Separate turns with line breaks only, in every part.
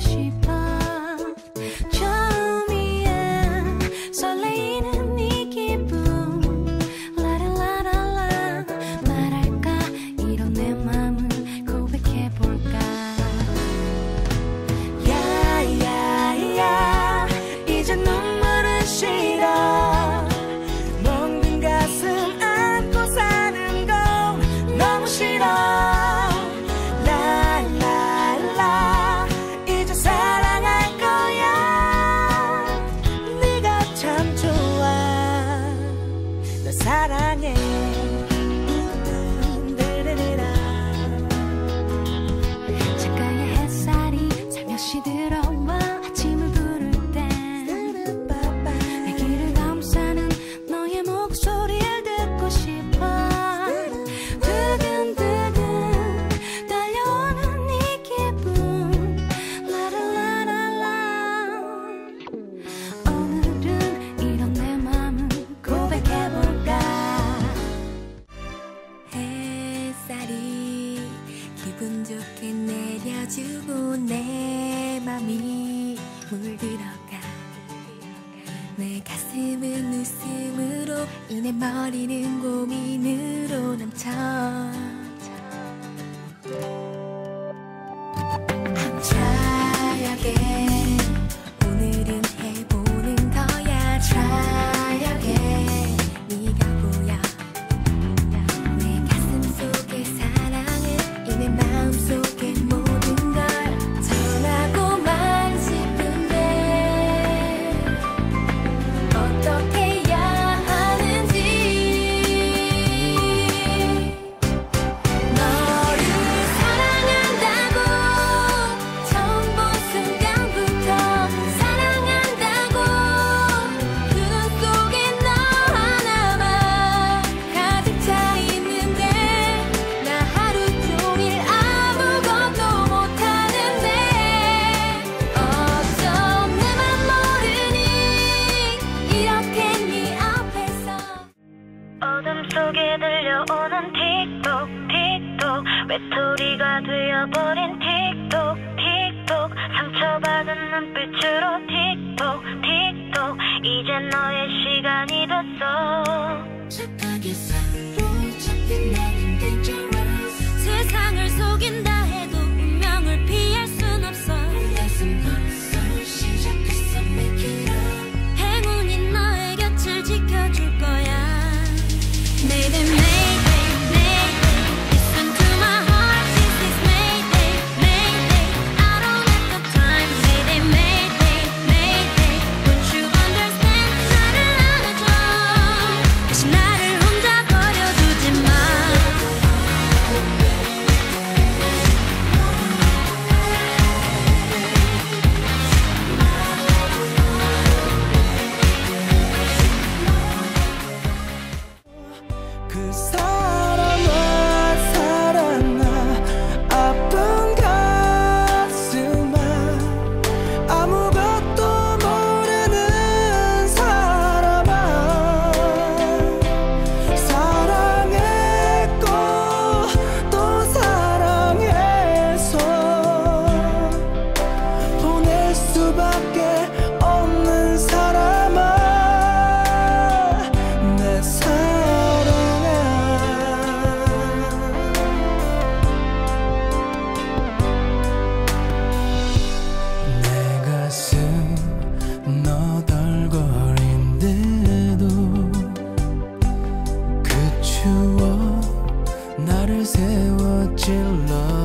sheep.
이렇게 내려주고 내 맘이 물들어가. 내 가슴은 웃음으로 이내 머리는 고민으로 넘쳐.
외톨이가 되어버린 틱톡 틱톡. 상처받은 눈빛으로 틱톡 틱톡. 이제 너의
Cause 给我解落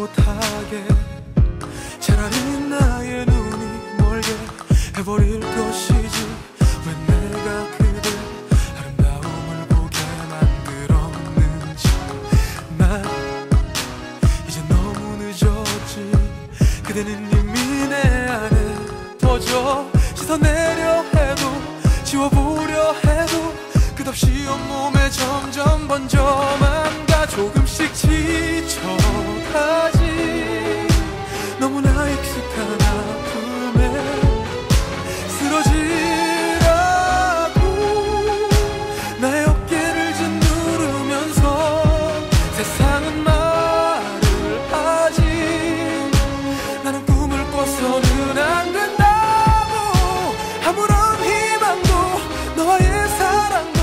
못하게. 차라리 나의 눈이 멀게 해버릴 것이지. 왜 내가 그대 아름다움을 보게 만들었는지. 난 이제 너무 늦었지. 그대는 이미 내 안에 터져 씻어내려 해도 지워보려 해도 끝없이 온몸에 점점 번져만 가. 조금씩 지쳐 가지 너무나 익숙한 아픔에 쓰러지라고 나의 어깨를 짓누르면서 세상은 말을 하지. 나는 꿈을 꿔서는 안 된다고 아무런 희망도 너와의 사랑도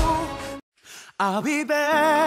I'll be back